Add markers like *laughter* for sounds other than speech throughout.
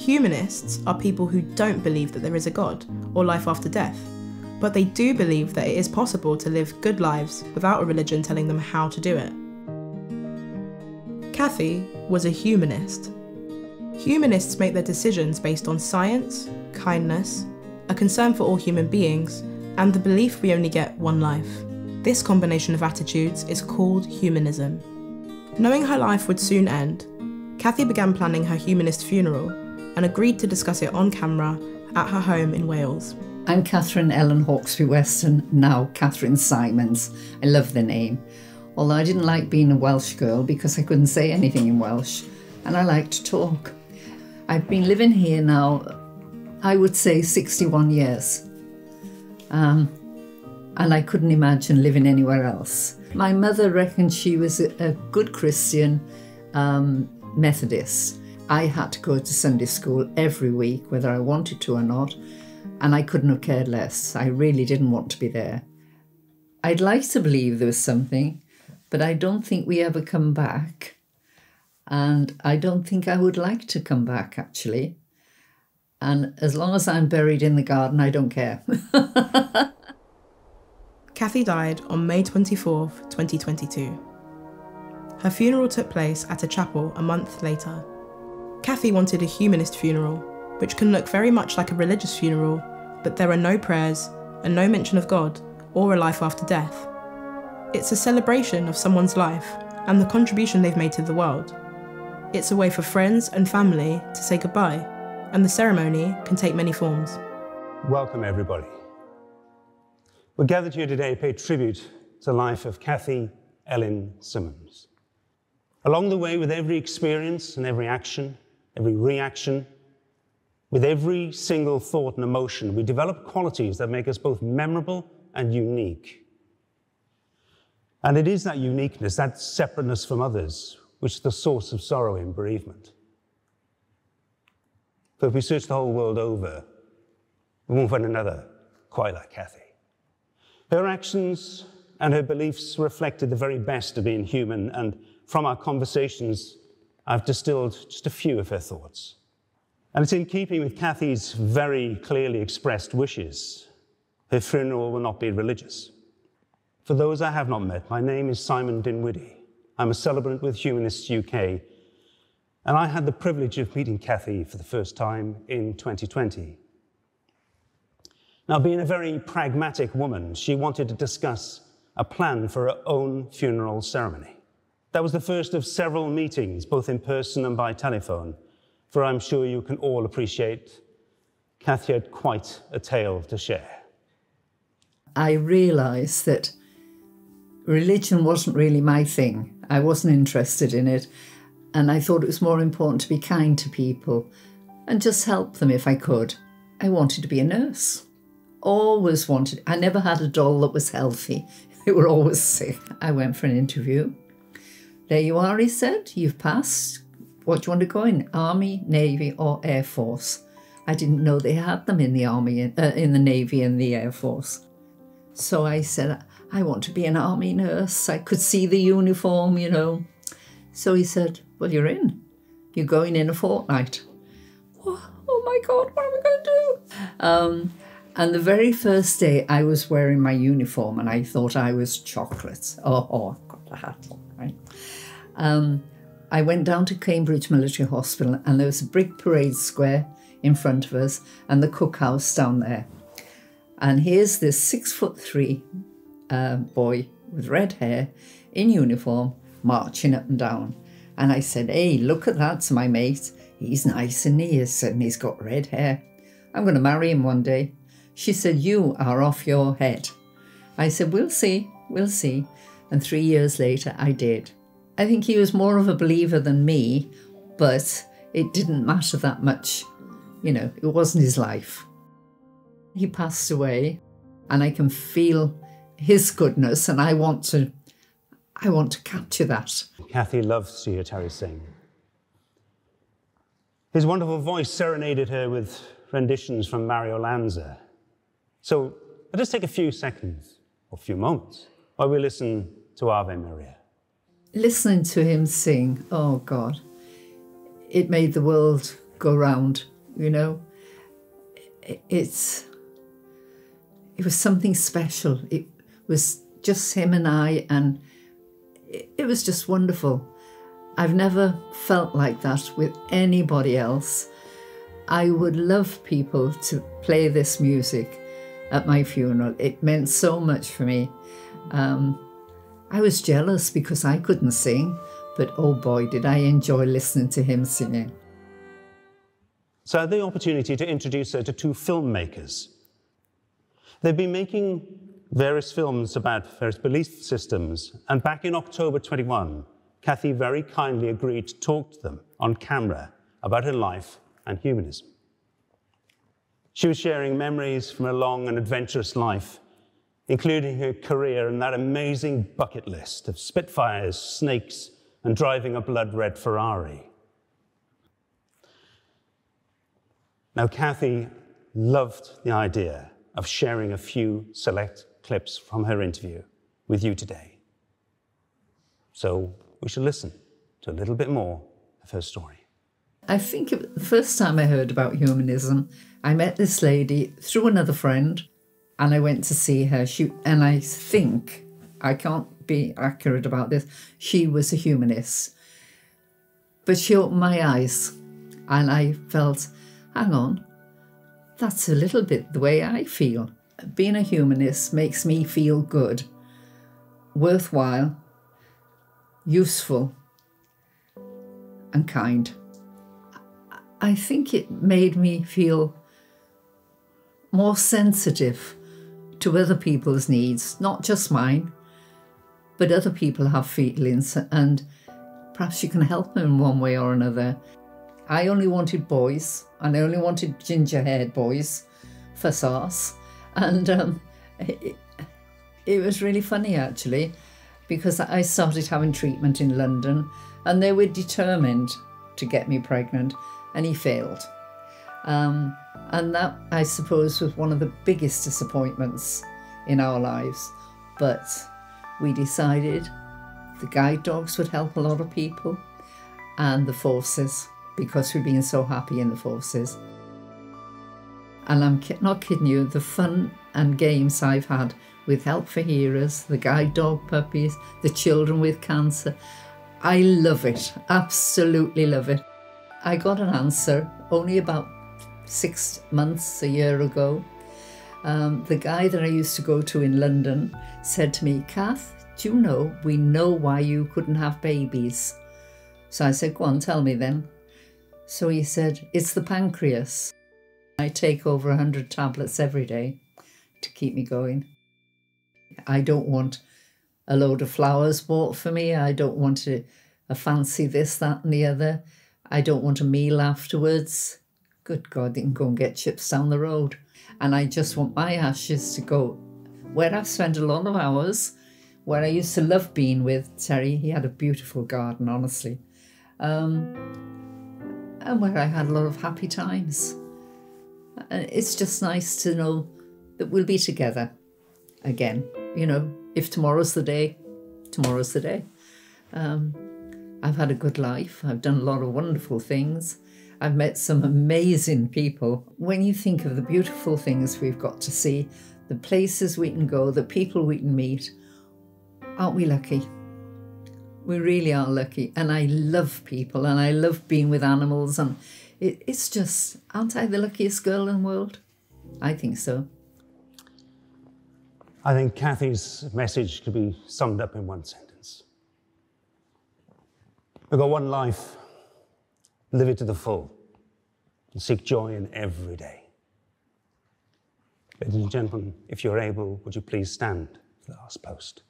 Humanists are people who don't believe that there is a God or life after death, but they do believe that it is possible to live good lives without a religion telling them how to do it. Cathy was a humanist. Humanists make their decisions based on science, kindness, a concern for all human beings, and the belief we only get one life. This combination of attitudes is called humanism. Knowing her life would soon end, Cathy began planning her humanist funeral and agreed to discuss it on camera at her home in Wales. I'm Catherine Ellen Hawkesby Weston, now Catherine Simons. I love the name. Although I didn't like being a Welsh girl because I couldn't say anything in Welsh and I like to talk. I've been living here now, I would say 61 years. Um, and I couldn't imagine living anywhere else. My mother reckoned she was a, good Christian um, Methodist. I had to go to Sunday school every week, whether I wanted to or not, and I couldn't have cared less. I really didn't want to be there. I'd like to believe there was something, but I don't think we ever come back. And I don't think I would like to come back, actually. And as long as I'm buried in the garden, I don't care. *laughs* Cathy died on May 24, 2022. Her funeral took place at a chapel a month later. Cathy wanted a humanist funeral, which can look very much like a religious funeral, but there are no prayers and no mention of God or a life after death. It's a celebration of someone's life and the contribution they've made to the world. It's a way for friends and family to say goodbye, and the ceremony can take many forms. Welcome, everybody. We're gathered here today to pay tribute to the life of Cathy Ellen Simmons. Along the way, with every experience and every action, every reaction, with every single thought and emotion, we develop qualities that make us both memorable and unique. And it is that uniqueness, that separateness from others, which is the source of sorrow in bereavement. But if we search the whole world over, we won't find another quite like Cathy. Her actions and her beliefs reflected the very best of being human, and from our conversations, I've distilled just a few of her thoughts. And it's in keeping with Cathy's very clearly expressed wishes. Her funeral will not be religious. For those I have not met, my name is Simon Dinwiddie. I'm a celebrant with Humanists UK, and I had the privilege of meeting Cathy for the first time in 2020. Now, being a very pragmatic woman, she wanted to discuss a plan for her own funeral ceremony. That was the first of several meetings, both in person and by telephone, for I'm sure you can all appreciate Cathy had quite a tale to share. I realised that religion wasn't really my thing. I wasn't interested in it. And I thought it was more important to be kind to people and just help them if I could. I wanted to be a nurse always wanted, I never had a doll that was healthy. *laughs* They were always sick. I went for an interview. There you are, he said. You've passed. What do you want to go in? Army, Navy, or Air Force? I didn't know they had them in the Army, uh, in the Navy and the Air Force. So I said, I want to be an Army nurse. I could see the uniform, you know. So he said, Well, you're in. You're going in a fortnight. Oh, oh my God, what am I going to do? Um, and the very first day I was wearing my uniform and I thought I was chocolate. Oh, oh I've got the hat on? Um, I went down to Cambridge Military Hospital and there was a big parade square in front of us and the cookhouse down there. And here's this six foot three uh, boy with red hair in uniform marching up and down. And I said, Hey, look at that to my mate. He's nice and he is, and he's got red hair. I'm going to marry him one day. She said, You are off your head. I said, We'll see, we'll see. And three years later, I did. I think he was more of a believer than me, but it didn't matter that much. You know, it wasn't his life. He passed away, and I can feel his goodness, and I want to. I want to capture that. Cathy loves to hear Terry sing. His wonderful voice serenaded her with renditions from Mario Lanza, so let us take a few seconds or a few moments while we listen to Ave Maria. Listening to him sing, oh God, it made the world go round, you know. It's it was something special. It was just him and I, and it was just wonderful. I've never felt like that with anybody else. I would love people to play this music at my funeral. It meant so much for me. Um, I was jealous because I couldn't sing, but oh boy, did I enjoy listening to him singing. So I had the opportunity to introduce her to two filmmakers. They've been making various films about various belief systems, and back in October 21, Cathy very kindly agreed to talk to them on camera about her life and humanism. She was sharing memories from a long and adventurous life, including her career and that amazing bucket list of Spitfires, snakes, and driving a blood red Ferrari. Now, Cathy loved the idea of sharing a few select clips from her interview with you today. So we should listen to a little bit more of her story. I think the first time I heard about humanism, I met this lady through another friend and I went to see her. She, and I think, I can't be accurate about this, she was a humanist. But she opened my eyes and I felt, hang on, that's a little bit the way I feel. Being a humanist makes me feel good, worthwhile, useful, and kind. I think it made me feel more sensitive to other people's needs, not just mine, but other people have feelings, and perhaps you can help them in one way or another. I only wanted boys, and I only wanted ginger haired boys for sauce. And um, it, it was really funny actually, because I started having treatment in London, and they were determined to get me pregnant, and he failed. Um, and that, I suppose, was one of the biggest disappointments in our lives. But we decided the guide dogs would help a lot of people and the forces because we've been so happy in the forces. And I'm not kidding you, the fun and games I've had with Help for Hearers, the guide dog puppies, the children with cancer. I love it, absolutely love it. I got an answer only about six months, a year ago. Um, the guy that I used to go to in London said to me, Kath, do you know, we know why you couldn't have babies. So I said, go on, tell me then. So he said, it's the pancreas. I take over 100 tablets every day to keep me going. I don't want a load of flowers bought for me. I don't want a, a fancy this, that, and the other. I don't want a meal afterwards good God, they can go and get chips down the road. And I just want my ashes to go where I've spent a lot of hours, where I used to love being with Terry. He had a beautiful garden, honestly. Um, and where I had a lot of happy times. And it's just nice to know that we'll be together again. You know, if tomorrow's the day, tomorrow's the day. Um, I've had a good life. I've done a lot of wonderful things. I've met some amazing people. When you think of the beautiful things we've got to see, the places we can go, the people we can meet, aren't we lucky? We really are lucky. And I love people and I love being with animals. And it, it's just, aren't I the luckiest girl in the world? I think so. I think Cathy's message could be summed up in one sentence. We've got one life Live it to the full and seek joy in every day. Ladies and gentlemen, if you're able, would you please stand for the last post?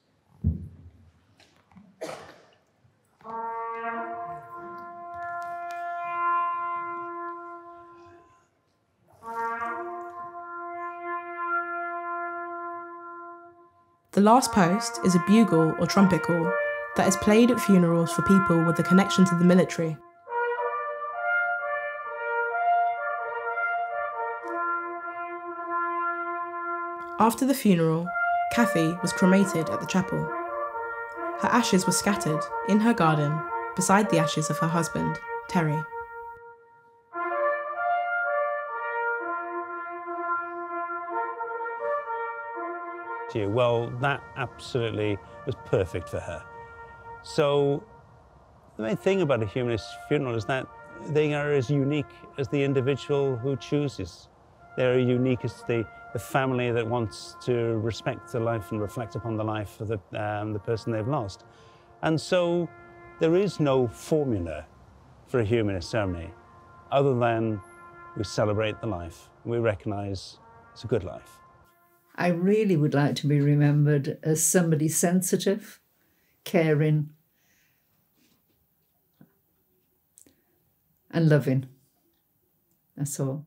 The last post is a bugle or trumpet call that is played at funerals for people with a connection to the military After the funeral, Cathy was cremated at the chapel. Her ashes were scattered in her garden beside the ashes of her husband, Terry. Well, that absolutely was perfect for her. So the main thing about a humanist funeral is that they are as unique as the individual who chooses they're unique as the, the family that wants to respect the life and reflect upon the life of the, um, the person they've lost. And so there is no formula for a humanist ceremony other than we celebrate the life. We recognize it's a good life. I really would like to be remembered as somebody sensitive, caring, and loving. That's all.